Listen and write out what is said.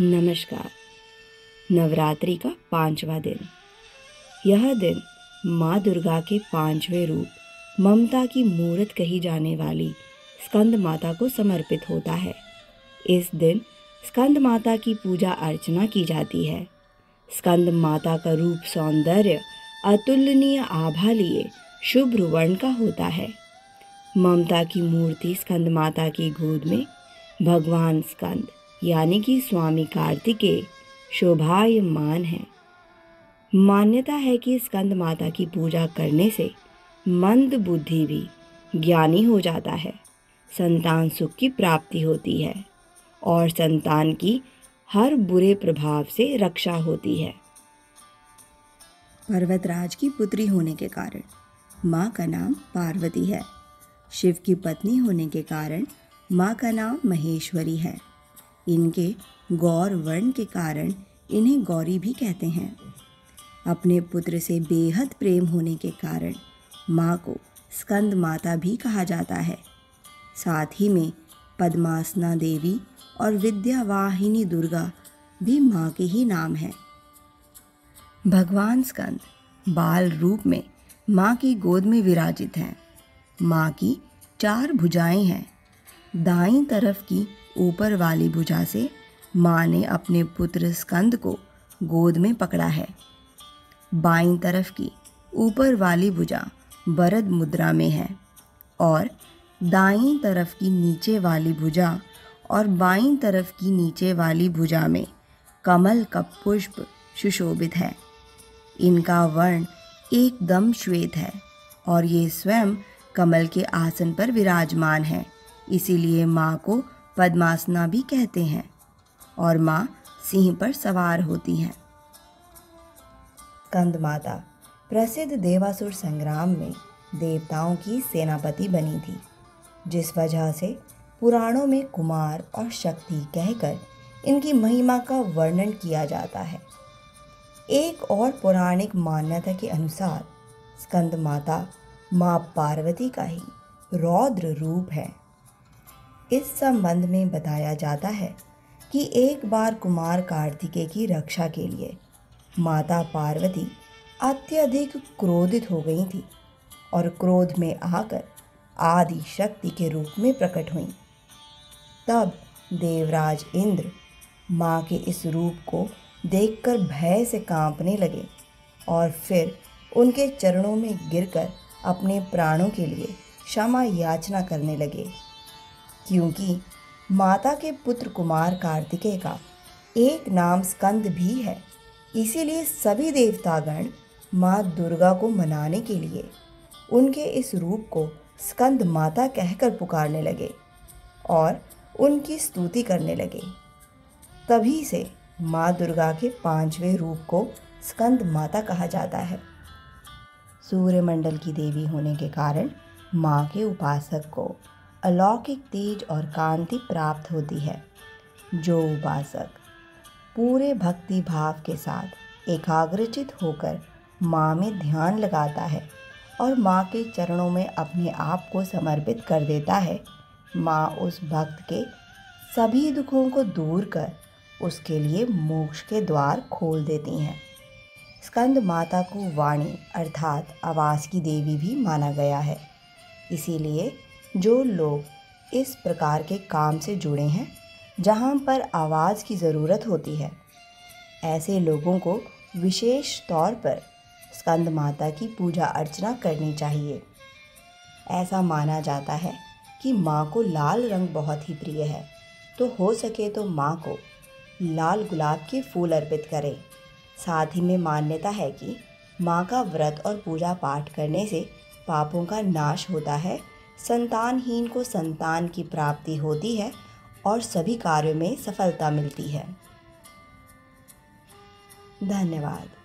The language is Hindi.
नमस्कार। नवरात्रि का पांचवा दिन। यह दिन माँ दुर्गा के पाँचवें रूप, ममता की मूर्त कही जाने वाली स्कंद माता को समर्पित होता है। इस दिन स्कंद माता की पूजा अर्चना की जाती है। स्कंद माता का रूप सौंदर्य, अतुलनीय आभा लिए शुभ्र वर्ण का होता है। ममता की मूर्ति स्कंद माता की गोद में भगवान स्कंद यानी कि स्वामी कार्तिकेय शोभायमान है। मान्यता है कि स्कंद माता की पूजा करने से मंद बुद्धि भी ज्ञानी हो जाता है, संतान सुख की प्राप्ति होती है और संतान की हर बुरे प्रभाव से रक्षा होती है। पर्वतराज की पुत्री होने के कारण माँ का नाम पार्वती है। शिव की पत्नी होने के कारण माँ का नाम महेश्वरी है। इनके गौर वर्ण के कारण इन्हें गौरी भी कहते हैं। अपने पुत्र से बेहद प्रेम होने के कारण माँ को स्कंद माता भी कहा जाता है। साथ ही में पद्मासना देवी और विद्यावाहिनी दुर्गा भी माँ के ही नाम है। भगवान स्कंद बाल रूप में माँ की गोद में विराजित हैं। माँ की चार भुजाएँ हैं। दाईं तरफ़ की ऊपर वाली भुजा से माँ ने अपने पुत्र स्कंद को गोद में पकड़ा है। बाईं तरफ़ की ऊपर वाली भुजा बरद मुद्रा में है और दाईं तरफ़ की नीचे वाली भुजा और बाईं तरफ़ की नीचे वाली भुजा में कमल का पुष्प सुशोभित है। इनका वर्ण एकदम श्वेत है और ये स्वयं कमल के आसन पर विराजमान है, इसीलिए माँ को पद्मासना भी कहते हैं और माँ सिंह पर सवार होती हैं। कंद माता प्रसिद्ध देवासुर संग्राम में देवताओं की सेनापति बनी थी, जिस वजह से पुराणों में कुमार और शक्ति कहकर इनकी महिमा का वर्णन किया जाता है। एक और पौराणिक मान्यता के अनुसार स्कंद माता माँ पार्वती का ही रौद्र रूप है। इस संबंध में बताया जाता है कि एक बार कुमार कार्तिकेय की रक्षा के लिए माता पार्वती अत्यधिक क्रोधित हो गई थी और क्रोध में आकर आदि शक्ति के रूप में प्रकट हुई। तब देवराज इंद्र माँ के इस रूप को देखकर भय से कांपने लगे और फिर उनके चरणों में गिरकर अपने प्राणों के लिए क्षमा याचना करने लगे। क्योंकि माता के पुत्र कुमार कार्तिकेय का एक नाम स्कंद भी है। इसीलिए सभी देवतागण माँ दुर्गा को मनाने के लिए उनके इस रूप को स्कंद माता कहकर पुकारने लगे और उनकी स्तुति करने लगे। तभी से माँ दुर्गा के पाँचवें रूप को स्कंद माता कहा जाता है। सूर्यमंडल की देवी होने के कारण माँ के उपासक को अलौकिक तेज और कांति प्राप्त होती है। जो उपासक पूरे भक्ति भाव के साथ एकाग्रचित होकर माँ में ध्यान लगाता है और माँ के चरणों में अपने आप को समर्पित कर देता है, माँ उस भक्त के सभी दुखों को दूर कर उसके लिए मोक्ष के द्वार खोल देती हैं। स्कंद माता को वाणी अर्थात आवास की देवी भी माना गया है। इसीलिए जो लोग इस प्रकार के काम से जुड़े हैं, जहाँ पर आवाज़ की ज़रूरत होती है। ऐसे लोगों को विशेष तौर पर स्कंद माता की पूजा अर्चना करनी चाहिए। ऐसा माना जाता है कि माँ को लाल रंग बहुत ही प्रिय है तो हो सके तो माँ को लाल गुलाब के फूल अर्पित करें। साथ ही में मान्यता है कि माँ का व्रत और पूजा पाठ करने से पापों का नाश होता है संतानहीन को संतान की प्राप्ति होती है और सभी कार्यों में सफलता मिलती है। धन्यवाद।